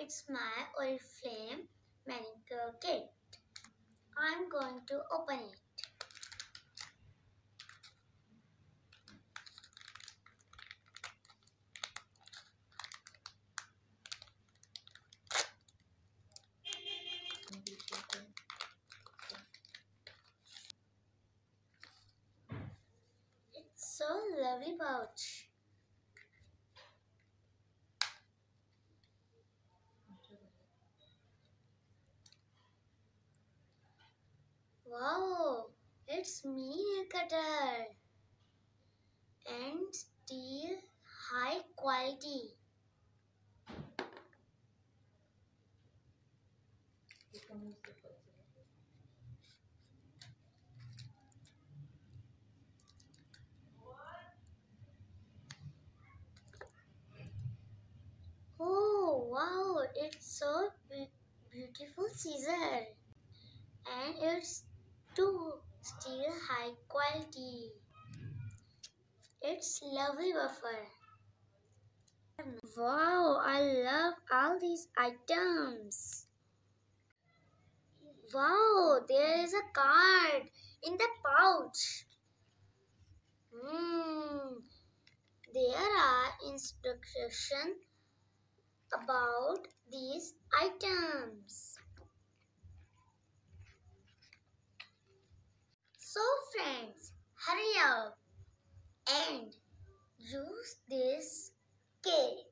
it's my Oriflame manicure kit. I'm going to open it. It's so lovely pouch. Wow, it's nail cutter and steel high quality. Oh wow, it's so beautiful scissor and it's too still high quality. It's lovely buffer. Wow, I love all these items. Wow, there is a card in the pouch. Hmm. There are instructions about these items. Hurry up and use this cake.